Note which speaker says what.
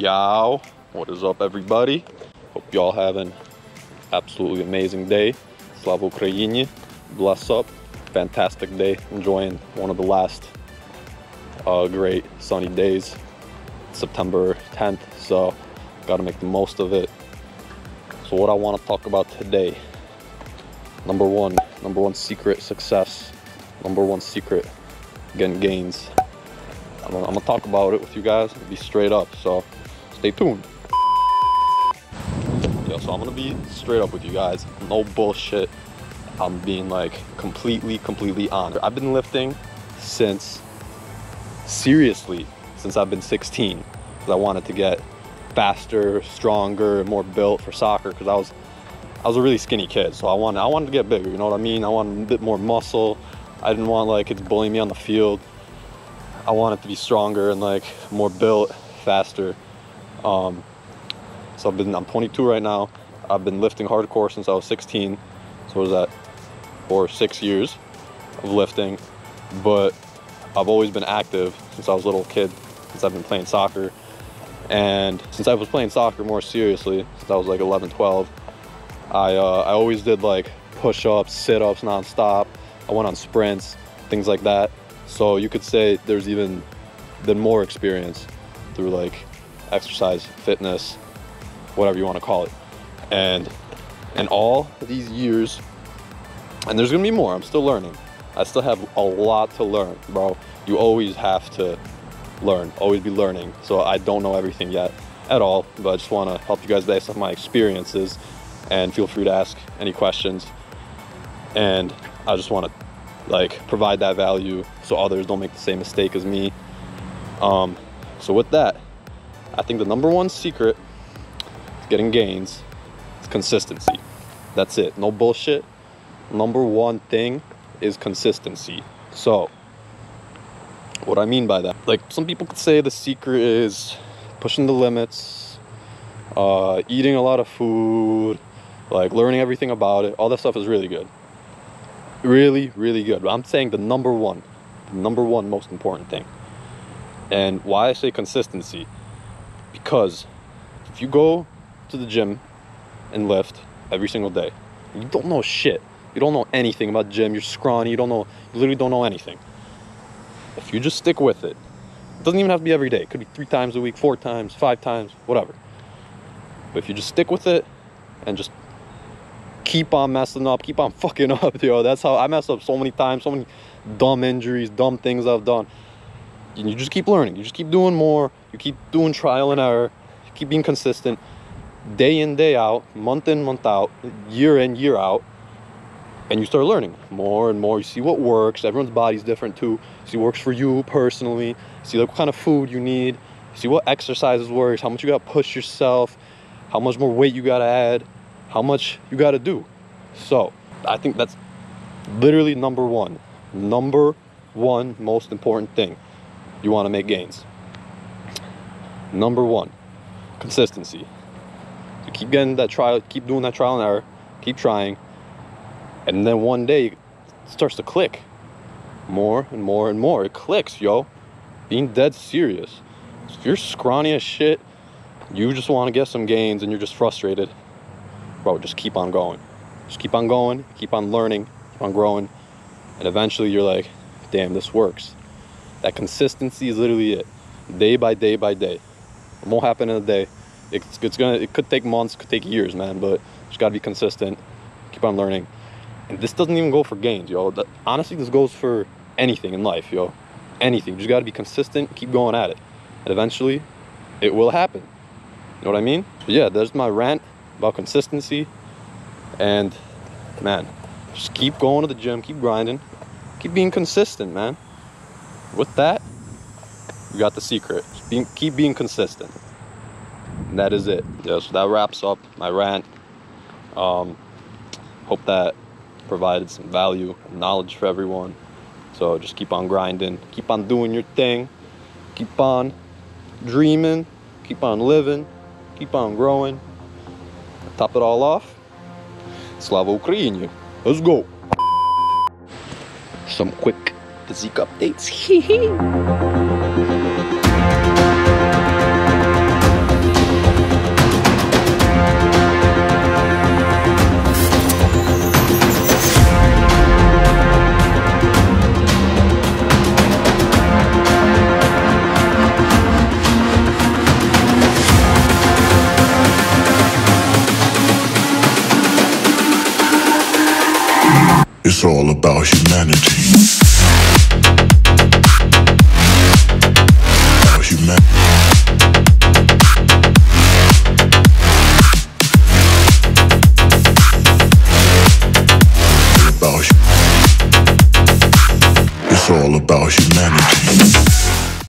Speaker 1: Yow, what is up everybody? Hope y'all having absolutely amazing day. Slava Ukraini, bless up, fantastic day. Enjoying one of the last uh, great sunny days, September 10th. So gotta make the most of it. So what I wanna talk about today, number one, number one secret success, number one secret getting gains. I'm gonna, I'm gonna talk about it with you guys, be straight up. So stay tuned. Yeah, so I'm gonna be straight up with you guys. No bullshit. I'm being like completely, completely honest. I've been lifting since, seriously, since I've been 16. Because I wanted to get faster, stronger, more built for soccer. Because I was, I was a really skinny kid. So I wanted, I wanted to get bigger. You know what I mean? I wanted a bit more muscle. I didn't want like kids bullying me on the field. I wanted to be stronger and like more built, faster. Um, so I've been, I'm 22 right now. I've been lifting hardcore since I was 16. So what is that? For six years of lifting. But I've always been active since I was a little kid, since I've been playing soccer. And since I was playing soccer more seriously, since I was like 11, 12, I, uh, I always did like push-ups, sit-ups nonstop. I went on sprints, things like that. So you could say there's even been more experience through like exercise, fitness, whatever you want to call it. And in all these years, and there's gonna be more, I'm still learning. I still have a lot to learn, bro. You always have to learn, always be learning. So I don't know everything yet at all, but I just wanna help you guys based on my experiences and feel free to ask any questions. And I just wanna like provide that value so others don't make the same mistake as me. Um, so with that, I think the number one secret getting gains is consistency. That's it. No bullshit. Number one thing is consistency. So, what I mean by that, like some people could say the secret is pushing the limits, uh, eating a lot of food, like learning everything about it. All that stuff is really good. Really, really good. But I'm saying the number one, the number one most important thing. And why I say consistency, because if you go to the gym and lift every single day. You don't know shit. You don't know anything about gym. You're scrawny. You don't know. You literally don't know anything. If you just stick with it, it doesn't even have to be every day. It could be three times a week, four times, five times, whatever. But if you just stick with it and just keep on messing up, keep on fucking up, yo. That's how I mess up so many times, so many dumb injuries, dumb things I've done. And you just keep learning. You just keep doing more. You keep doing trial and error. You keep being consistent day in, day out, month in, month out, year in, year out, and you start learning more and more. You see what works. Everyone's body's different too. See what works for you personally. See like what kind of food you need. See what exercises works, how much you gotta push yourself, how much more weight you gotta add, how much you gotta do. So I think that's literally number one. Number one most important thing. You wanna make gains. Number one, consistency. So keep getting that trial, keep doing that trial and error, keep trying. And then one day it starts to click more and more and more. It clicks, yo. Being dead serious. If you're scrawny as shit, you just want to get some gains and you're just frustrated, bro, just keep on going. Just keep on going, keep on learning, keep on growing. And eventually you're like, damn, this works. That consistency is literally it. Day by day by day. It won't happen in a day. It's, it's gonna it could take months could take years man but just gotta be consistent. Keep on learning. And this doesn't even go for gains yo. That, honestly this goes for anything in life yo. Anything. You just gotta be consistent keep going at it. And eventually it will happen. You know what i mean? So yeah there's my rant about consistency. And man just keep going to the gym keep grinding keep being consistent man. With that you got the secret being, keep being consistent and that is it. Yeah, so that wraps up my rant. Um, hope that provided some value and knowledge for everyone. So just keep on grinding, keep on doing your thing, keep on dreaming, keep on living, keep on growing. Top it all off. Slava Ukraini. Let's go. Some quick physique updates.
Speaker 2: It's all about humanity. About. It's all about humanity.